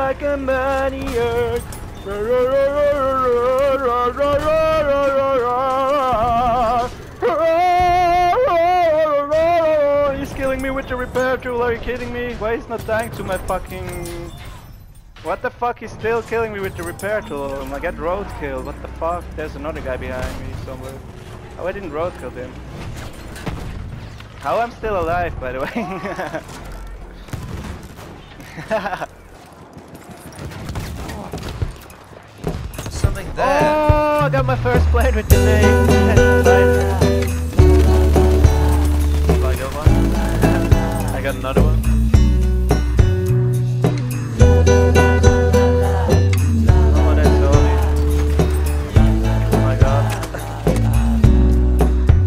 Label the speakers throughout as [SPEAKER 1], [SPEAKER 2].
[SPEAKER 1] like a maniac. He's killing me with the repair tool, are you kidding me? Why is not dying to my fucking... What the fuck, he's still killing me with the repair tool. Oh I get roadkill, what the fuck? There's another guy behind me somewhere. Oh, I didn't roadkill him. How I'm still alive, by the way.
[SPEAKER 2] There.
[SPEAKER 1] oh, I got my first blade with the name.
[SPEAKER 2] I got one. I got another one.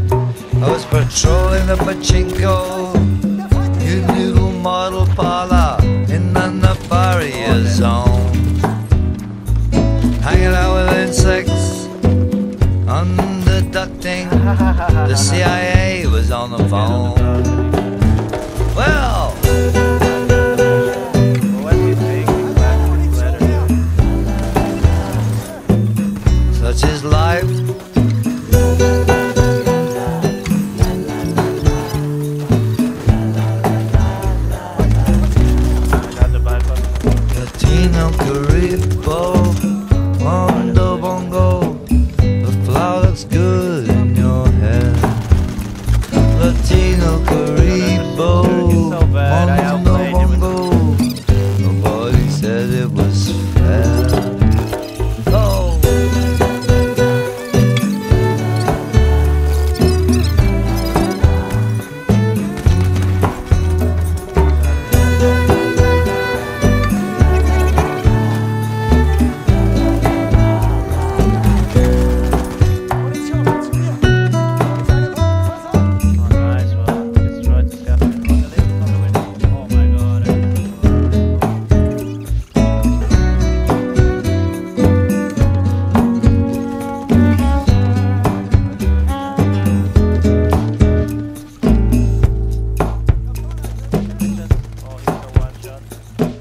[SPEAKER 1] Oh. Oh
[SPEAKER 3] patrolling the pachinko, The CIA was on the phone. Well, such is life.
[SPEAKER 1] He's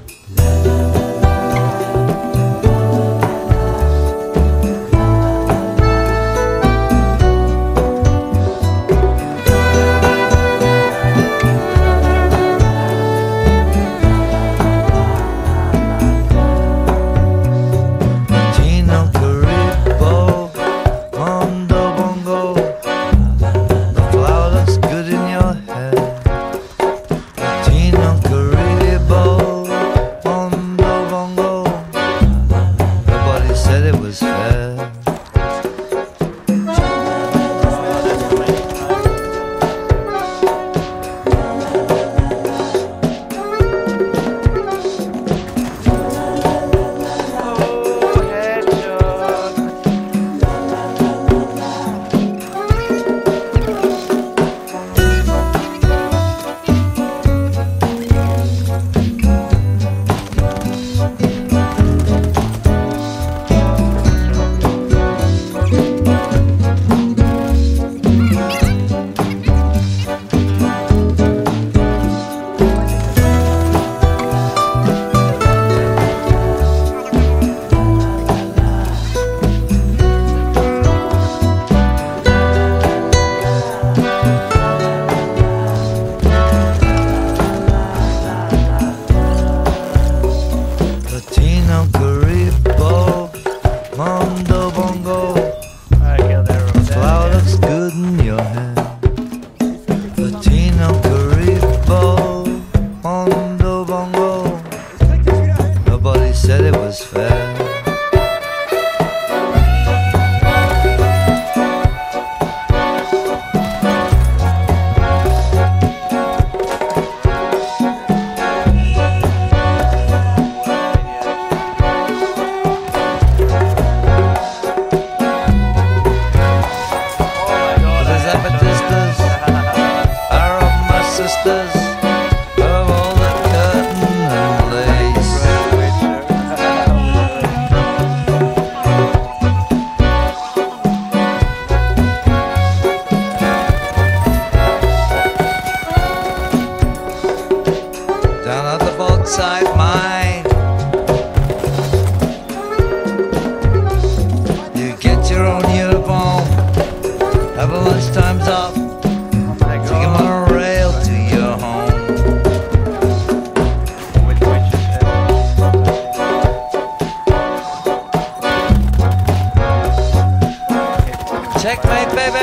[SPEAKER 3] Check my baby.